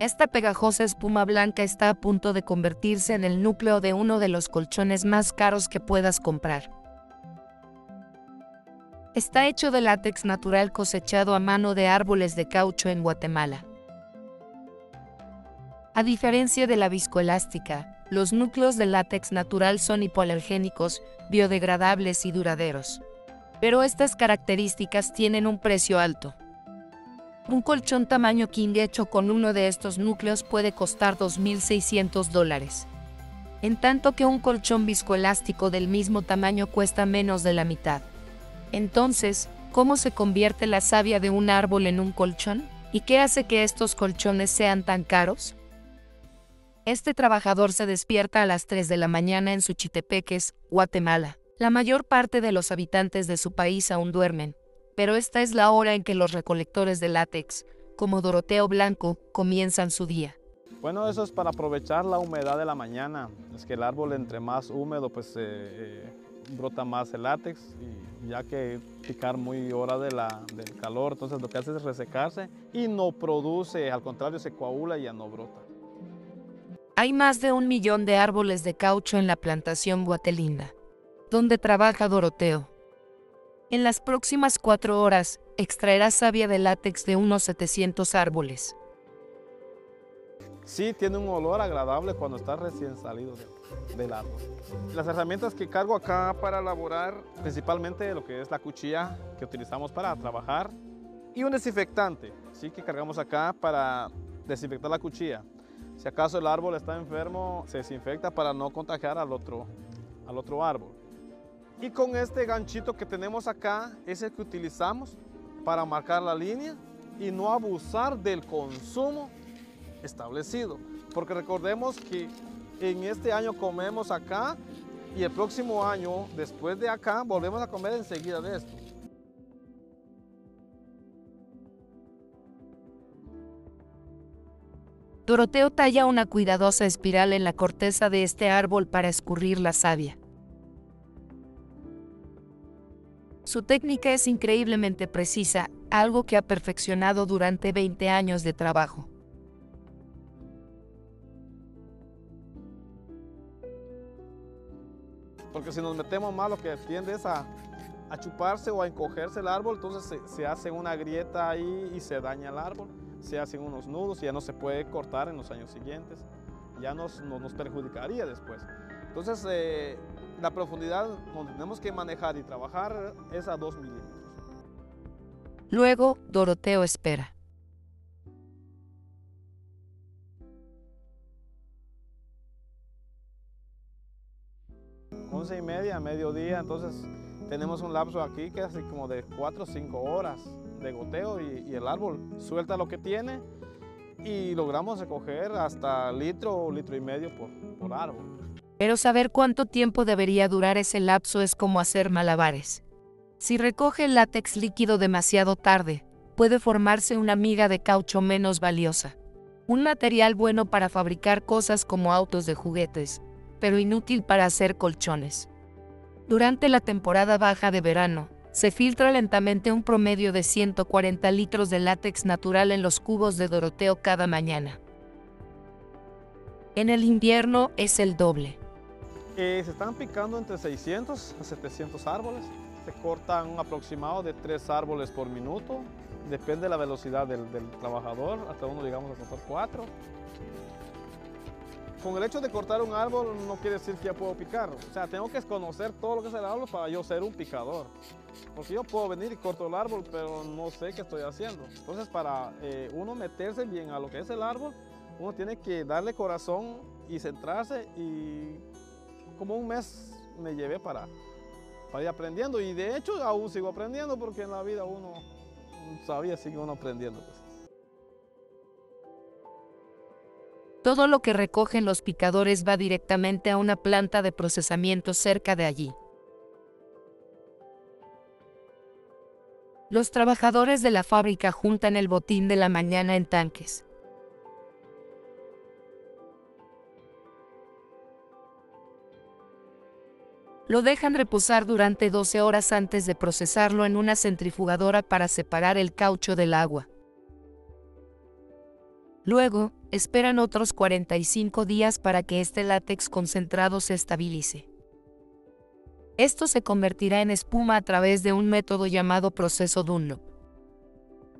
Esta pegajosa espuma blanca está a punto de convertirse en el núcleo de uno de los colchones más caros que puedas comprar. Está hecho de látex natural cosechado a mano de árboles de caucho en Guatemala. A diferencia de la viscoelástica, los núcleos de látex natural son hipoalergénicos, biodegradables y duraderos. Pero estas características tienen un precio alto. Un colchón tamaño king hecho con uno de estos núcleos puede costar 2.600 dólares. En tanto que un colchón viscoelástico del mismo tamaño cuesta menos de la mitad. Entonces, ¿cómo se convierte la savia de un árbol en un colchón? ¿Y qué hace que estos colchones sean tan caros? Este trabajador se despierta a las 3 de la mañana en Suchitepeques, Guatemala. La mayor parte de los habitantes de su país aún duermen, pero esta es la hora en que los recolectores de látex, como Doroteo Blanco, comienzan su día. Bueno, eso es para aprovechar la humedad de la mañana. Es que el árbol entre más húmedo, pues eh, eh, brota más el látex, y ya que picar muy hora de la, del calor, entonces lo que hace es resecarse y no produce, al contrario, se coagula y ya no brota. Hay más de un millón de árboles de caucho en la plantación Guatelinda, donde trabaja Doroteo. En las próximas cuatro horas, extraerá savia de látex de unos 700 árboles. Sí, tiene un olor agradable cuando está recién salido del árbol. Las herramientas que cargo acá para elaborar, principalmente lo que es la cuchilla que utilizamos para trabajar y un desinfectante, sí, que cargamos acá para desinfectar la cuchilla. Si acaso el árbol está enfermo, se desinfecta para no contagiar al otro, al otro árbol. Y con este ganchito que tenemos acá, es el que utilizamos para marcar la línea y no abusar del consumo establecido. Porque recordemos que en este año comemos acá y el próximo año, después de acá, volvemos a comer enseguida de esto. Doroteo talla una cuidadosa espiral en la corteza de este árbol para escurrir la savia. Su técnica es increíblemente precisa, algo que ha perfeccionado durante 20 años de trabajo. Porque si nos metemos más, lo que tiende es a, chuparse o a encogerse el árbol, entonces se, se hace una grieta ahí y se daña el árbol se hacen unos nudos y ya no se puede cortar en los años siguientes, ya nos, nos perjudicaría después. Entonces, eh, la profundidad donde tenemos que manejar y trabajar es a 2 milímetros. Luego, Doroteo espera. Once y media, mediodía, entonces tenemos un lapso aquí que es así como de 4 o 5 horas de goteo y, el árbol suelta lo que tiene y logramos recoger hasta litro o litro y medio por, por árbol. Pero saber cuánto tiempo debería durar ese lapso es como hacer malabares. Si recoge el látex líquido demasiado tarde, puede formarse una miga de caucho menos valiosa. Un material bueno para fabricar cosas como autos de juguetes, pero inútil para hacer colchones. Durante la temporada baja de verano, se filtra lentamente un promedio de 140 litros de látex natural en los cubos de Doroteo cada mañana. En el invierno es el doble. Eh, se están picando entre 600 a 700 árboles. Se cortan un aproximado de 3 árboles por minuto. Depende de la velocidad del, trabajador. Hasta uno llegamos a cortar 4. Con el hecho de cortar un árbol no quiere decir que ya puedo picar. O sea, tengo que conocer todo lo que es el árbol para yo ser un picador. Porque yo puedo venir y corto el árbol, pero no sé qué estoy haciendo. Entonces, para eh, uno meterse bien a lo que es el árbol, uno tiene que darle corazón y centrarse y como un mes me llevé para, para ir aprendiendo. Y de hecho aún sigo aprendiendo porque en la vida uno sabía sigue uno aprendiendo. Pues. Todo lo que recogen los picadores va directamente a una planta de procesamiento cerca de allí. Los trabajadores de la fábrica juntan el botín de la mañana en tanques. Lo dejan reposar durante 12 horas antes de procesarlo en una centrifugadora para separar el caucho del agua. Luego, esperan otros 45 días para que este látex concentrado se estabilice. Esto se convertirá en espuma a través de un método llamado proceso Dunlop.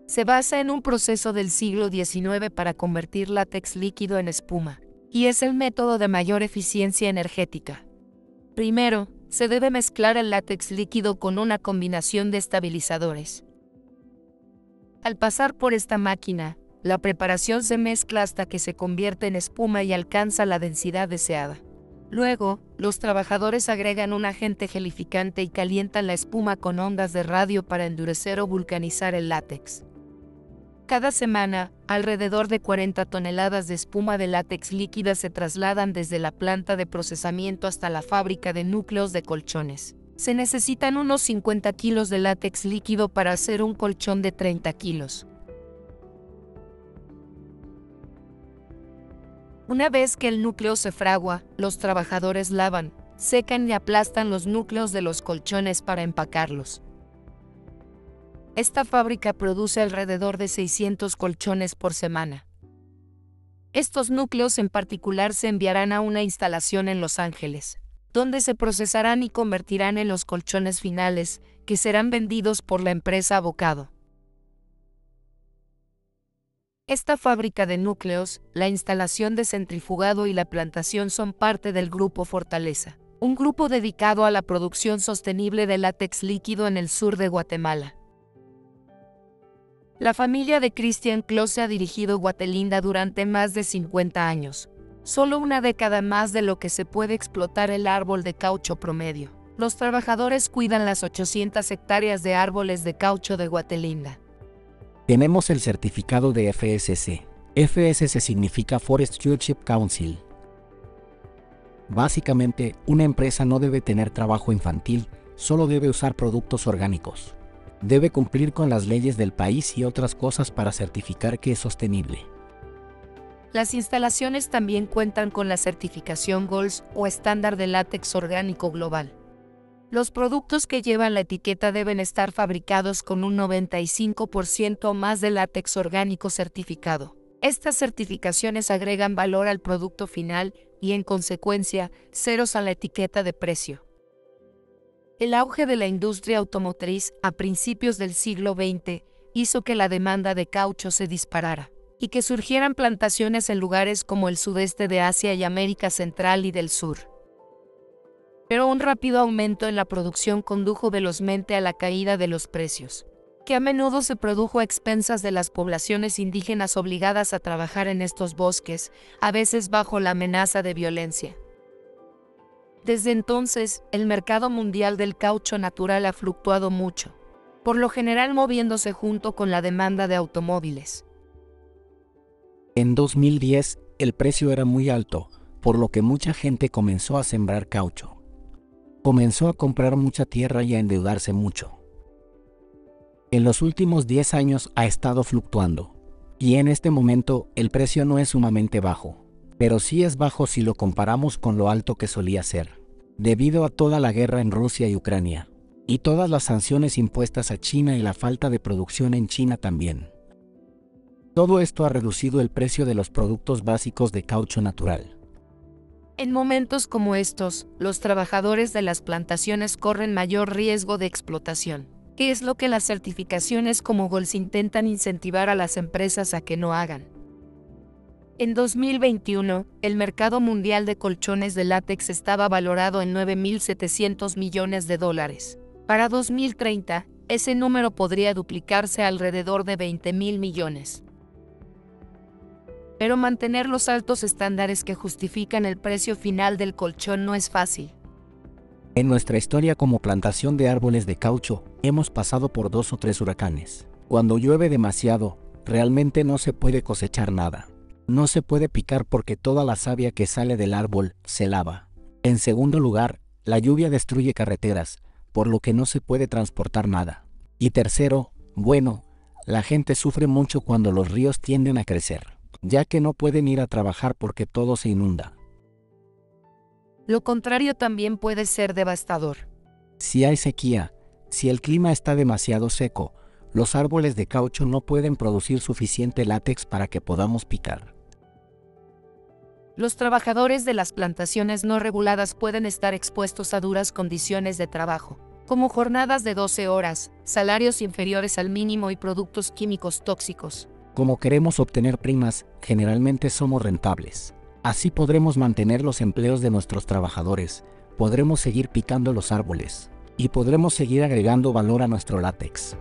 Se basa en un proceso del siglo XIX para convertir látex líquido en espuma, y es el método de mayor eficiencia energética. Primero, se debe mezclar el látex líquido con una combinación de estabilizadores. Al pasar por esta máquina, la preparación se mezcla hasta que se convierte en espuma y alcanza la densidad deseada. Luego, los trabajadores agregan un agente gelificante y calientan la espuma con ondas de radio para endurecer o vulcanizar el látex. Cada semana, alrededor de 40 toneladas de espuma de látex líquida se trasladan desde la planta de procesamiento hasta la fábrica de núcleos de colchones. Se necesitan unos 50 kilos de látex líquido para hacer un colchón de 30 kilos. Una vez que el núcleo se fragua, los trabajadores lavan, secan y aplastan los núcleos de los colchones para empacarlos. Esta fábrica produce alrededor de 600 colchones por semana. Estos núcleos en particular se enviarán a una instalación en Los Ángeles, donde se procesarán y convertirán en los colchones finales, que serán vendidos por la empresa Abocado. Esta fábrica de núcleos, la instalación de centrifugado y la plantación son parte del Grupo Fortaleza, un grupo dedicado a la producción sostenible de látex líquido en el sur de Guatemala. La familia de Christian Close ha dirigido Guatelinda durante más de 50 años, solo una década más de lo que se puede explotar el árbol de caucho promedio. Los trabajadores cuidan las 800 hectáreas de árboles de caucho de Guatelinda. Tenemos el certificado de FSC. FSC significa Forest Stewardship Council. Básicamente, una empresa no debe tener trabajo infantil, solo debe usar productos orgánicos. Debe cumplir con las leyes del país y otras cosas para certificar que es sostenible. Las instalaciones también cuentan con la certificación GOLS o estándar de látex orgánico global. Los productos que llevan la etiqueta deben estar fabricados con un 95% más de látex orgánico certificado. Estas certificaciones agregan valor al producto final y, en consecuencia, ceros a la etiqueta de precio. El auge de la industria automotriz a principios del siglo XX hizo que la demanda de caucho se disparara y que surgieran plantaciones en lugares como el sudeste de Asia y América Central y del Sur pero un rápido aumento en la producción condujo velozmente a la caída de los precios, que a menudo se produjo a expensas de las poblaciones indígenas obligadas a trabajar en estos bosques, a veces bajo la amenaza de violencia. Desde entonces, el mercado mundial del caucho natural ha fluctuado mucho, por lo general moviéndose junto con la demanda de automóviles. En 2010, el precio era muy alto, por lo que mucha gente comenzó a sembrar caucho comenzó a comprar mucha tierra y a endeudarse mucho. En los últimos 10 años ha estado fluctuando, y en este momento el precio no es sumamente bajo, pero sí es bajo si lo comparamos con lo alto que solía ser, debido a toda la guerra en Rusia y Ucrania, y todas las sanciones impuestas a China y la falta de producción en China también. Todo esto ha reducido el precio de los productos básicos de caucho natural. En momentos como estos, los trabajadores de las plantaciones corren mayor riesgo de explotación, que es lo que las certificaciones como GOLS intentan incentivar a las empresas a que no hagan. En 2021, el mercado mundial de colchones de látex estaba valorado en 9.700 millones de dólares. Para 2030, ese número podría duplicarse alrededor de 20.000 millones pero mantener los altos estándares que justifican el precio final del colchón no es fácil. En nuestra historia como plantación de árboles de caucho, hemos pasado por dos o tres huracanes. Cuando llueve demasiado, realmente no se puede cosechar nada. No se puede picar porque toda la savia que sale del árbol se lava. En segundo lugar, la lluvia destruye carreteras, por lo que no se puede transportar nada. Y tercero, bueno, la gente sufre mucho cuando los ríos tienden a crecer ya que no pueden ir a trabajar porque todo se inunda. Lo contrario también puede ser devastador. Si hay sequía, si el clima está demasiado seco, los árboles de caucho no pueden producir suficiente látex para que podamos picar. Los trabajadores de las plantaciones no reguladas pueden estar expuestos a duras condiciones de trabajo, como jornadas de 12 horas, salarios inferiores al mínimo y productos químicos tóxicos. Como queremos obtener primas, generalmente somos rentables. Así podremos mantener los empleos de nuestros trabajadores, podremos seguir picando los árboles y podremos seguir agregando valor a nuestro látex.